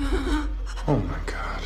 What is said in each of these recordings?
Oh my god.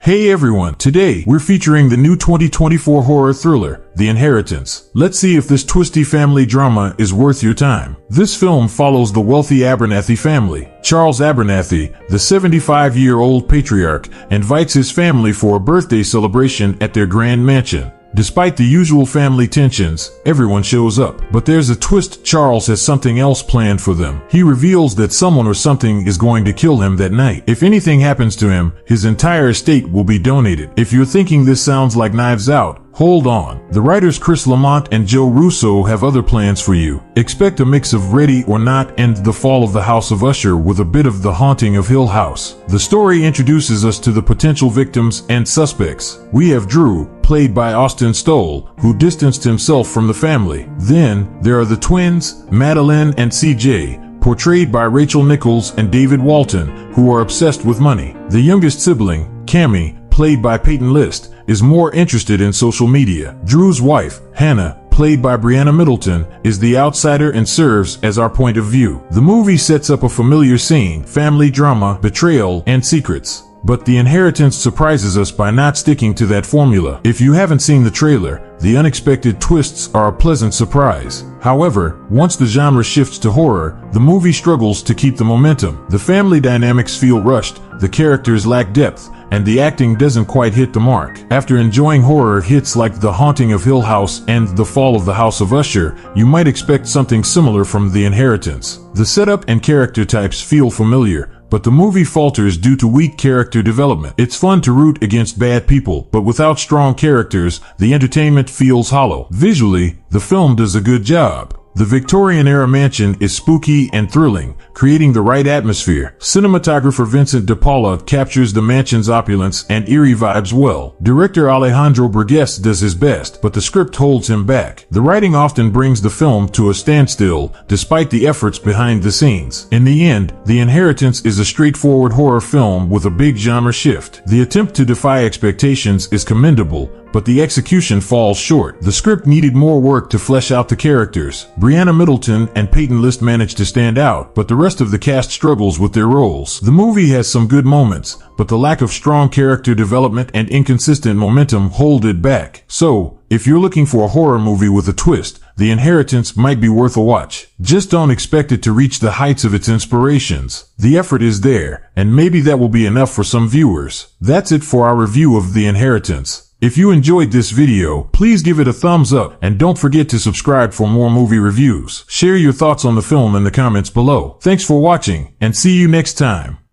Hey everyone, today we're featuring the new 2024 horror thriller, The Inheritance. Let's see if this twisty family drama is worth your time. This film follows the wealthy Abernathy family. Charles Abernathy, the 75 year old patriarch, invites his family for a birthday celebration at their grand mansion. Despite the usual family tensions, everyone shows up. But there's a twist Charles has something else planned for them. He reveals that someone or something is going to kill him that night. If anything happens to him, his entire estate will be donated. If you're thinking this sounds like Knives Out, Hold on. The writers Chris Lamont and Joe Russo have other plans for you. Expect a mix of Ready or Not and The Fall of the House of Usher with a bit of The Haunting of Hill House. The story introduces us to the potential victims and suspects. We have Drew, played by Austin Stowell, who distanced himself from the family. Then, there are the twins, Madeline and CJ, portrayed by Rachel Nichols and David Walton, who are obsessed with money. The youngest sibling, Cami, played by Peyton List, is more interested in social media. Drew's wife, Hannah, played by Briana Middleton, is the outsider and serves as our point of view. The movie sets up a familiar scene, family drama, betrayal, and secrets. But the inheritance surprises us by not sticking to that formula. If you haven't seen the trailer, the unexpected twists are a pleasant surprise. However, once the genre shifts to horror, the movie struggles to keep the momentum. The family dynamics feel rushed, the characters lack depth, and the acting doesn't quite hit the mark. After enjoying horror hits like The Haunting of Hill House and The Fall of the House of Usher, you might expect something similar from The Inheritance. The setup and character types feel familiar, but the movie falters due to weak character development. It's fun to root against bad people, but without strong characters, the entertainment feels hollow. Visually, the film does a good job. The Victorian era mansion is spooky and thrilling, creating the right atmosphere. Cinematographer Vincent De Paula captures the mansion's opulence and eerie vibes well. Director Alejandro Brugués does his best, but the script holds him back. The writing often brings the film to a standstill, despite the efforts behind the scenes. In the end, The Inheritance is a straightforward horror film with a big genre shift. The attempt to defy expectations is commendable, but the execution falls short. The script needed more work to flesh out the characters. Briana Middleton and Peyton List managed to stand out, but the rest of the cast struggles with their roles. The movie has some good moments, but the lack of strong character development and inconsistent momentum hold it back. So, if you're looking for a horror movie with a twist, The Inheritance might be worth a watch. Just don't expect it to reach the heights of its inspirations. The effort is there, and maybe that will be enough for some viewers. That's it for our review of The Inheritance. If you enjoyed this video, please give it a thumbs up and don't forget to subscribe for more movie reviews. Share your thoughts on the film in the comments below. Thanks for watching and see you next time.